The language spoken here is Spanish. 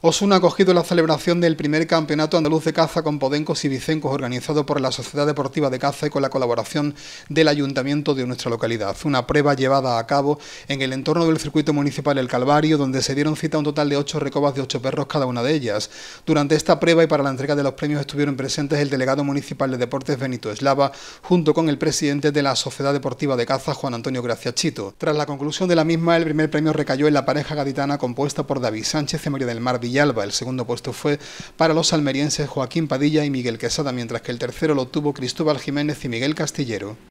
Osuna ha acogido la celebración del primer campeonato andaluz de caza con podencos y vicencos organizado por la Sociedad Deportiva de Caza y con la colaboración del Ayuntamiento de nuestra localidad. Una prueba llevada a cabo en el entorno del circuito municipal El Calvario, donde se dieron cita un total de ocho recobas de ocho perros cada una de ellas. Durante esta prueba y para la entrega de los premios estuvieron presentes el delegado municipal de Deportes Benito Eslava, junto con el presidente de la Sociedad Deportiva de Caza, Juan Antonio Graciachito. Tras la conclusión de la misma, el primer premio recayó en la pareja gaditana compuesta por David Sánchez y María del Mar El segundo puesto fue para los almerienses Joaquín Padilla y Miguel Quesada, mientras que el tercero lo tuvo Cristóbal Jiménez y Miguel Castillero.